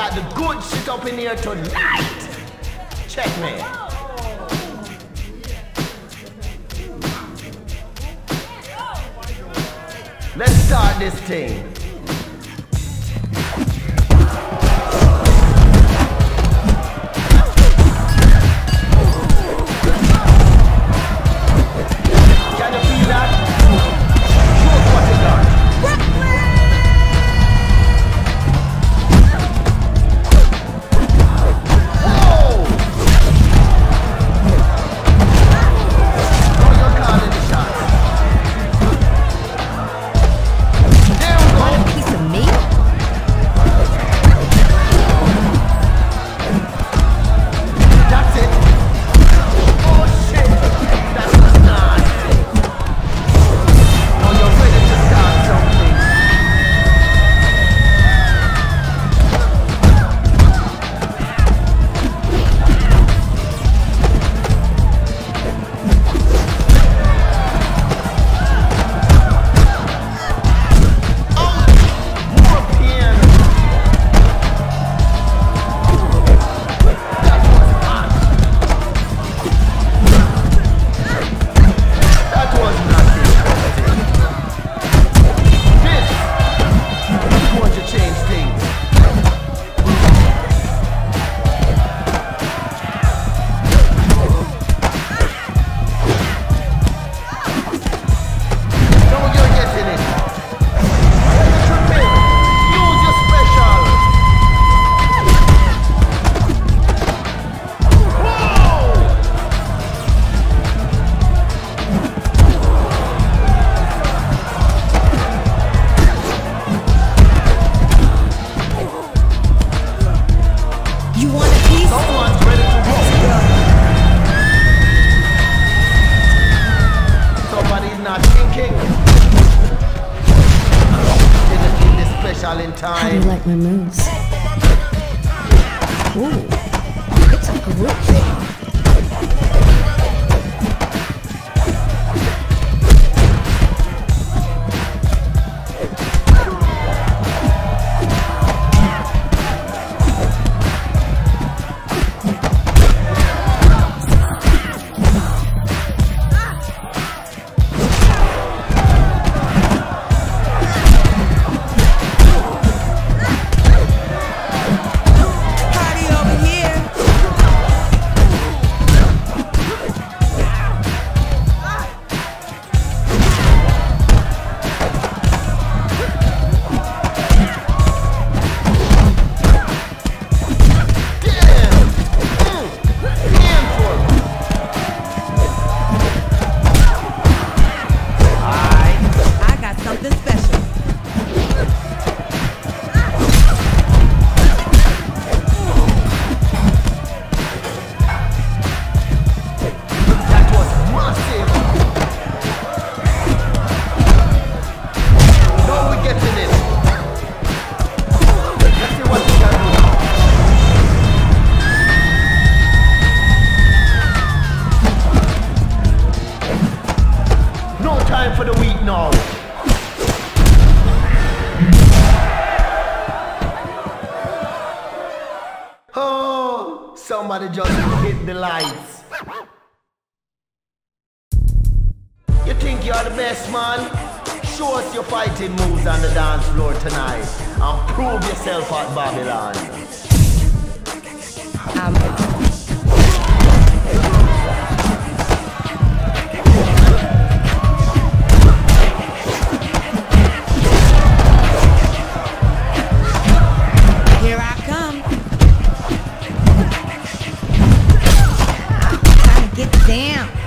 got the good shit up in here tonight. Check me. Let's start this thing. time. How do you like my moves? Ooh, it's a great Somebody just hit the lights. You think you're the best man? Show us your fighting moves on the dance floor tonight and prove yourself at Babylon. I'm Damn.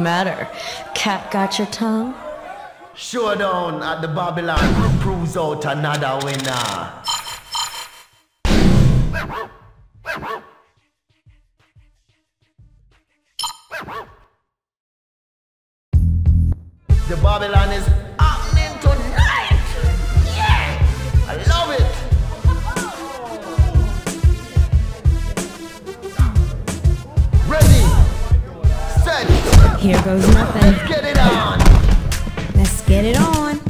Matter? Cat got your tongue? Showdown at the Babylon proves out another winner. The Babylon is Here goes nothing. Let's get it on. Let's get it on.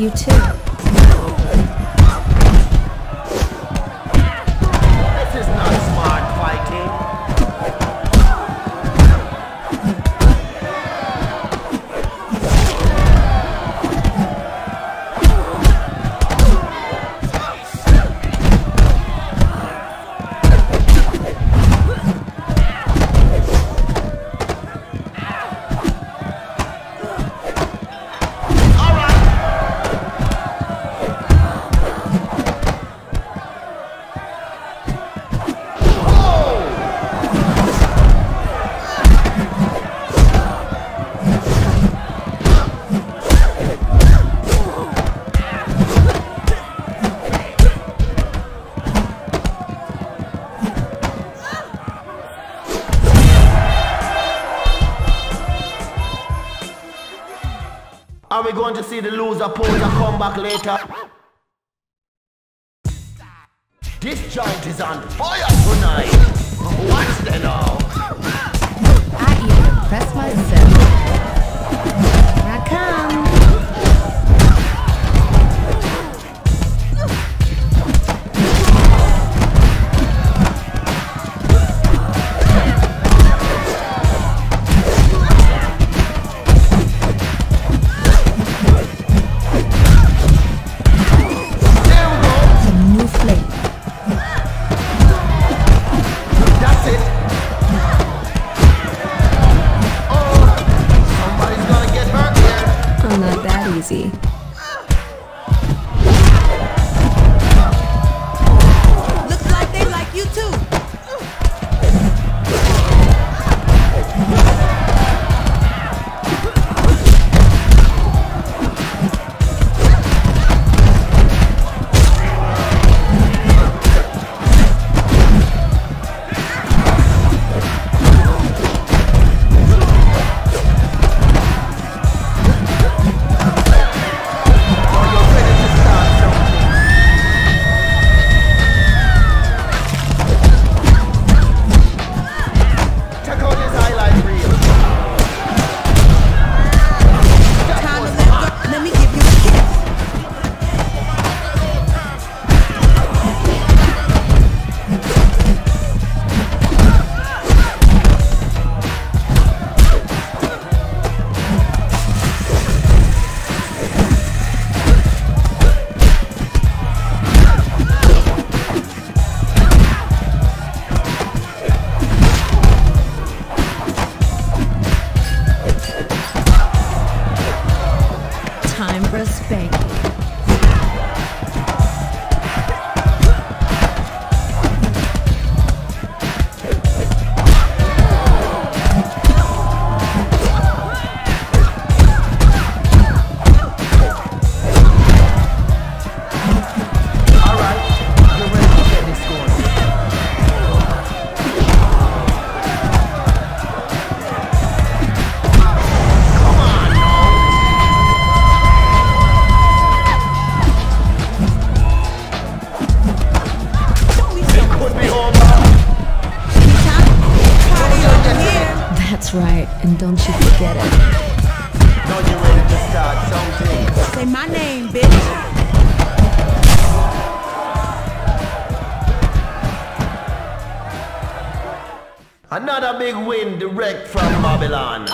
You too. Are going to see the loser pose a comeback later? This joint is on fire tonight. Watch them now. I even impressed myself. Another big win direct from Babylon.